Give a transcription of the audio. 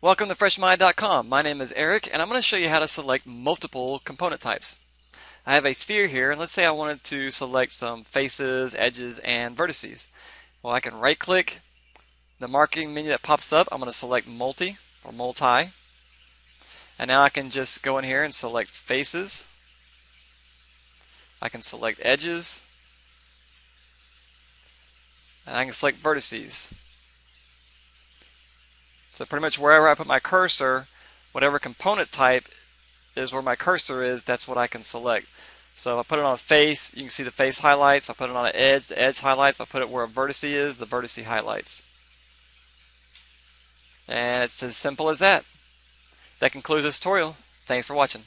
Welcome to freshmaya.com. My name is Eric and I'm going to show you how to select multiple component types. I have a sphere here and let's say I wanted to select some faces, edges, and vertices. Well, I can right click the marking menu that pops up. I'm going to select multi or multi. And now I can just go in here and select faces. I can select edges. And I can select vertices. So pretty much wherever I put my cursor, whatever component type is where my cursor is, that's what I can select. So if I put it on a face, you can see the face highlights. If I put it on an edge, the edge highlights. If I put it where a vertex is, the vertex highlights. And it's as simple as that. That concludes this tutorial. Thanks for watching.